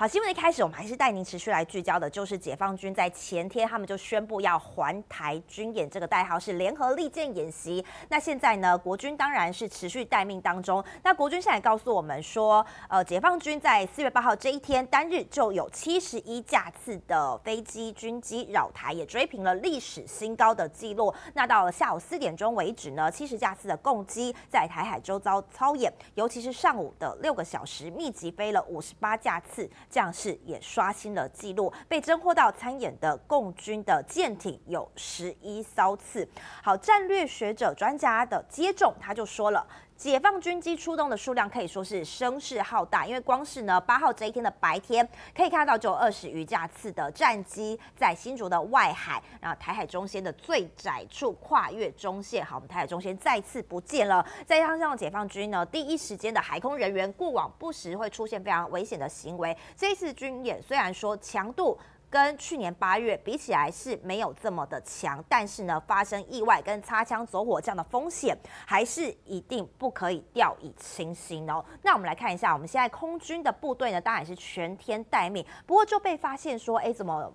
好，新闻一开始，我们还是带您持续来聚焦的，就是解放军在前天他们就宣布要环台军演，这个代号是联合利剑演习。那现在呢，国军当然是持续待命当中。那国军现在告诉我们说，呃，解放军在四月八号这一天单日就有七十一架次的飞机军机扰台，也追平了历史新高的记录。那到了下午四点钟为止呢，七十架次的共机在台海周遭操演，尤其是上午的六个小时，密集飞了五十八架次。将士也刷新了纪录，被侦获到参演的共军的舰艇有十一艘次。好，战略学者专家的接种，他就说了。解放军机出动的数量可以说是声势浩大，因为光是呢八号这一天的白天，可以看到就有二十余架次的战机在新竹的外海，然后台海中线的最窄处跨越中线，好，我们台海中线再次不见了。再加上解放军呢第一时间的海空人员过往不时会出现非常危险的行为，这一次军演虽然说强度。跟去年八月比起来是没有这么的强，但是呢，发生意外跟擦枪走火这样的风险还是一定不可以掉以轻心哦。那我们来看一下，我们现在空军的部队呢，当然是全天待命，不过就被发现说，哎，怎么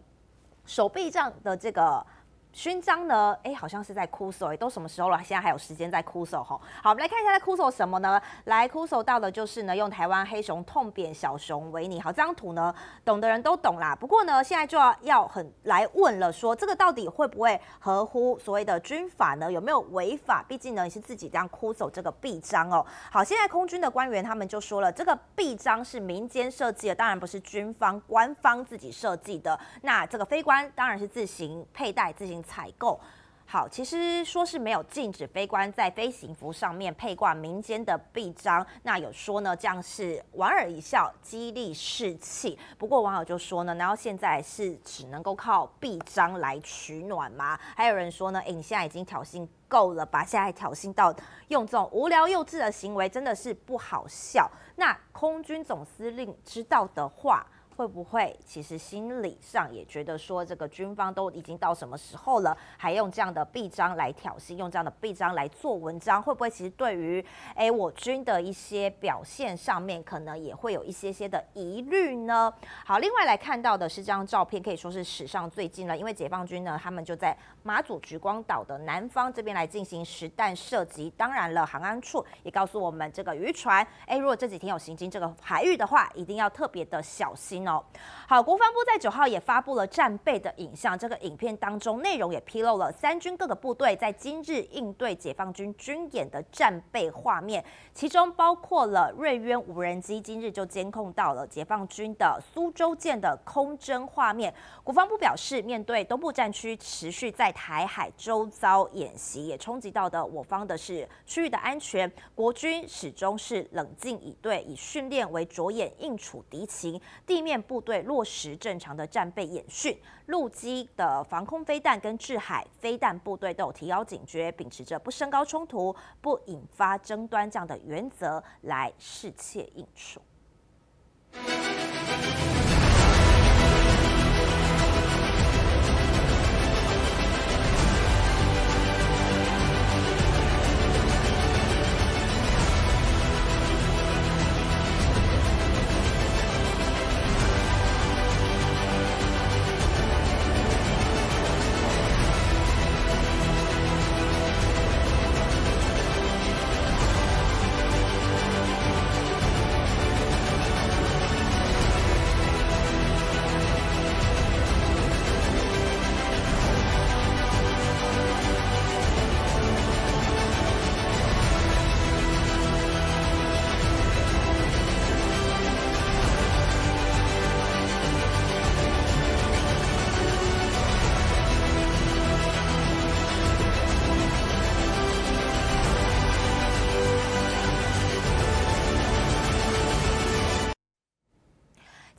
手臂上的这个。勋章呢？哎，好像是在哭手，哎，都什么时候了？现在还有时间在哭手哈？好，我们来看一下在哭手什么呢？来哭手到的就是呢，用台湾黑熊痛扁小熊维尼。好，这张图呢，懂的人都懂啦。不过呢，现在就要要很来问了，说这个到底会不会合乎所谓的军法呢？有没有违法？毕竟呢，你是自己这样哭手这个臂章哦。好，现在空军的官员他们就说了，这个臂章是民间设计的，当然不是军方官方自己设计的。那这个飞官当然是自行佩戴、自行。采购好，其实说是没有禁止飞官在飞行服上面配挂民间的臂章，那有说呢，这样是莞尔一笑，激励士气。不过网友就说呢，然后现在是只能够靠臂章来取暖吗？还有人说呢，哎，你现在已经挑衅够了吧？现在挑衅到用这种无聊幼稚的行为，真的是不好笑。那空军总司令知道的话。会不会其实心理上也觉得说这个军方都已经到什么时候了，还用这样的臂章来挑衅，用这样的臂章来做文章？会不会其实对于哎我军的一些表现上面，可能也会有一些些的疑虑呢？好，另外来看到的是这张照片，可以说是史上最近了，因为解放军呢，他们就在马祖菊光岛的南方这边来进行实弹射击。当然了，航安处也告诉我们，这个渔船哎，如果这几天有行经这个海域的话，一定要特别的小心。哦，好，国防部在九号也发布了战备的影像，这个影片当中内容也披露了三军各个部队在今日应对解放军军演的战备画面，其中包括了瑞渊无人机今日就监控到了解放军的苏州舰的空侦画面。国防部表示，面对东部战区持续在台海周遭演习，也冲击到的我方的是区域的安全，国军始终是冷静以对，以训练为着眼，应处敌情，地面。部队落实正常的战备演训，陆基的防空飞弹跟制海飞弹部队都有提高警觉，秉持着不升高冲突、不引发争端这样的原则来适切应处。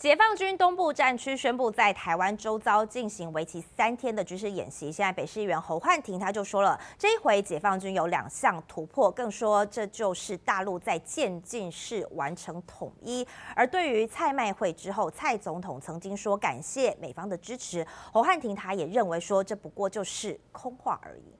解放军东部战区宣布在台湾周遭进行为期三天的军事演习。现在北市议员侯焕廷他就说了，这一回解放军有两项突破，更说这就是大陆在渐进式完成统一。而对于蔡麦会之后，蔡总统曾经说感谢美方的支持，侯汉廷他也认为说这不过就是空话而已。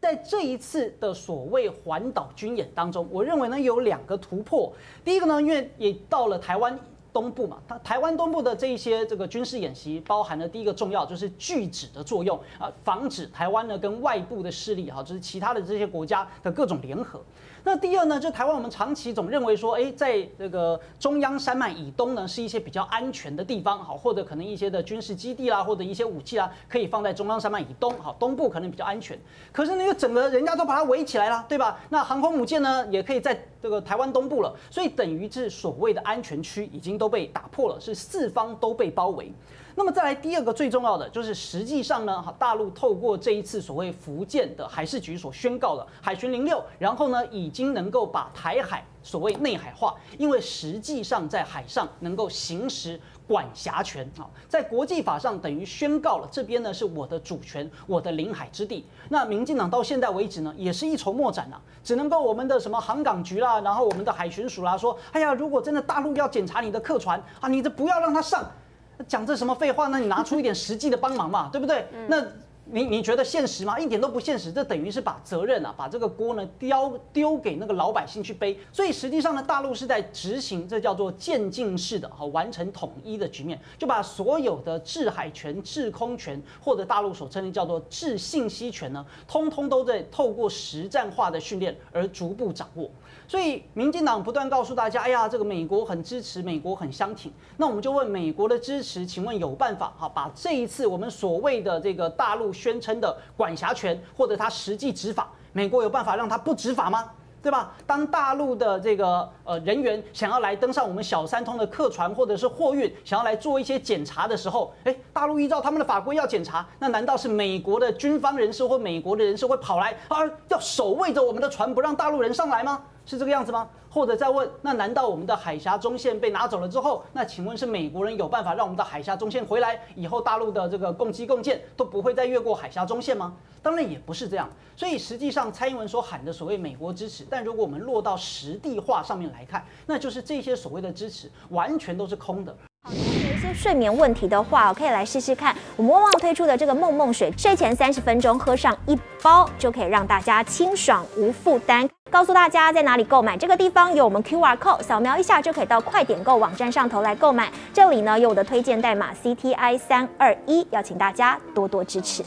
在这一次的所谓环岛军演当中，我认为呢有两个突破。第一个呢，因为也到了台湾。东部嘛，它台湾东部的这一些这个军事演习，包含了第一个重要就是拒止的作用啊，防止台湾呢跟外部的势力哈，就是其他的这些国家的各种联合。那第二呢，就台湾我们长期总认为说，哎，在这个中央山脉以东呢，是一些比较安全的地方，好，或者可能一些的军事基地啦，或者一些武器啊，可以放在中央山脉以东，好，东部可能比较安全。可是呢，又整个人家都把它围起来了，对吧？那航空母舰呢，也可以在这个台湾东部了，所以等于是所谓的安全区已经都被打破了，是四方都被包围。那么再来第二个最重要的，就是实际上呢，哈，大陆透过这一次所谓福建的海事局所宣告的海巡零六，然后呢，已经能够把台海所谓内海化，因为实际上在海上能够行使管辖权啊，在国际法上等于宣告了这边呢是我的主权，我的领海之地。那民进党到现在为止呢，也是一筹莫展呐，只能够我们的什么航港局啦，然后我们的海巡署啦，说，哎呀，如果真的大陆要检查你的客船啊，你这不要让他上。讲这什么废话？那你拿出一点实际的帮忙嘛，对不对？那你你觉得现实吗？一点都不现实。这等于是把责任啊，把这个锅呢丢丢给那个老百姓去背。所以实际上呢，大陆是在执行这叫做渐进式的哈完成统一的局面，就把所有的制海权、制空权，或者大陆所称的叫做制信息权呢，通通都在透过实战化的训练而逐步掌握。所以，民进党不断告诉大家：“哎呀，这个美国很支持，美国很相挺。”那我们就问美国的支持，请问有办法哈，把这一次我们所谓的这个大陆宣称的管辖权，或者他实际执法，美国有办法让他不执法吗？对吧？当大陆的这个呃人员想要来登上我们小三通的客船或者是货运，想要来做一些检查的时候，哎，大陆依照他们的法规要检查，那难道是美国的军方人士或美国的人士会跑来啊，要守卫着我们的船，不让大陆人上来吗？是这个样子吗？或者再问，那难道我们的海峡中线被拿走了之后，那请问是美国人有办法让我们的海峡中线回来？以后大陆的这个共机共建都不会再越过海峡中线吗？当然也不是这样。所以实际上，蔡英文所喊的所谓美国支持，但如果我们落到实地化上面来看，那就是这些所谓的支持完全都是空的。好，如果有一些睡眠问题的话，可以来试试看我们旺旺推出的这个梦梦水，睡前三十分钟喝上一包，就可以让大家清爽无负担。告诉大家在哪里购买，这个地方有我们 Q R code，扫描一下就可以到快点购网站上头来购买。这里呢有我的推荐代码 C T I 三二一，邀请大家多多支持。